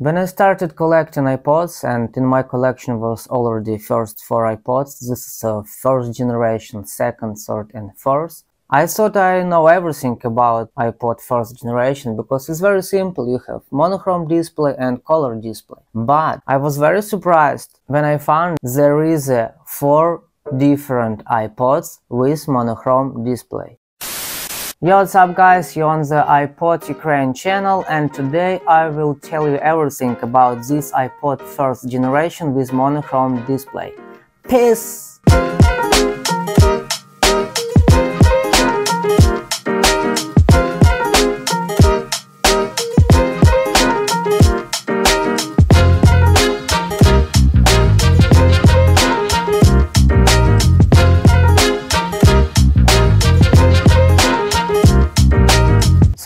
When I started collecting iPods and in my collection was already first four iPods, this is a first generation, second, third and fourth, I thought I know everything about iPod first generation because it's very simple, you have monochrome display and color display. But I was very surprised when I found there is a four different iPods with monochrome display. Yo, what's up guys, you're on the iPod Ukraine channel and today I will tell you everything about this iPod first generation with monochrome display. Peace!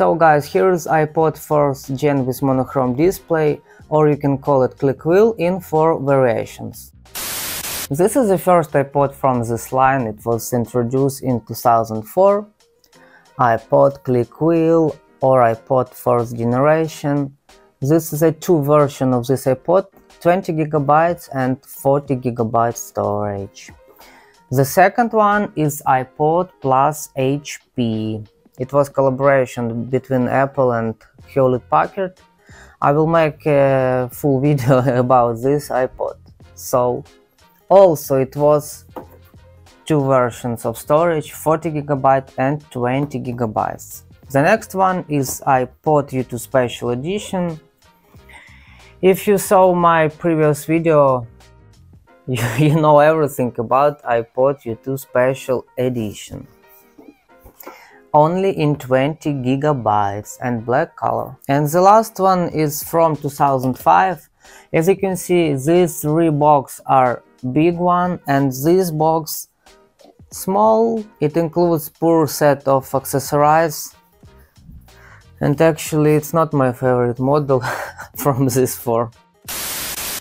So guys, here's iPod 4th gen with monochrome display, or you can call it click wheel in four variations. This is the first iPod from this line, it was introduced in 2004. iPod click wheel or iPod 4th generation. This is a two version of this iPod, 20 gigabytes and 40 gigabytes storage. The second one is iPod plus HP. It was collaboration between Apple and Hewlett Packard. I will make a full video about this iPod. So also it was two versions of storage 40 gigabyte and 20 gigabytes. The next one is iPod U2 Special Edition. If you saw my previous video, you, you know everything about iPod U2 Special Edition only in 20 gigabytes and black color. And the last one is from 2005. As you can see, these three boxes are big one and this box small. It includes poor set of accessories. And actually it's not my favorite model from this four.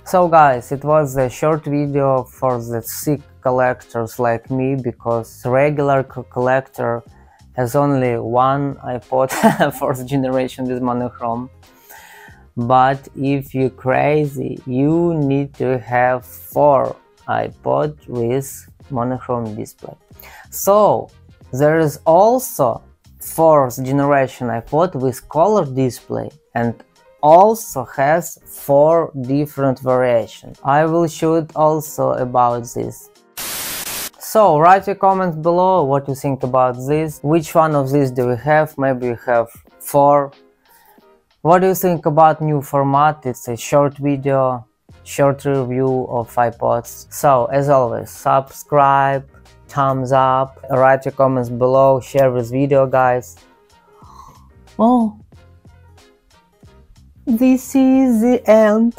So guys, it was a short video for the sick collectors like me because regular collector has only one iPod fourth generation with monochrome but if you're crazy you need to have four iPod with monochrome display so there is also fourth generation iPod with color display and also has four different variations. I will shoot also about this. So write your comments below what you think about this, which one of these do we have, maybe you have four. What do you think about new format? It's a short video, short review of iPods. So as always, subscribe, thumbs up, write your comments below, share this video guys. Oh, this is the end.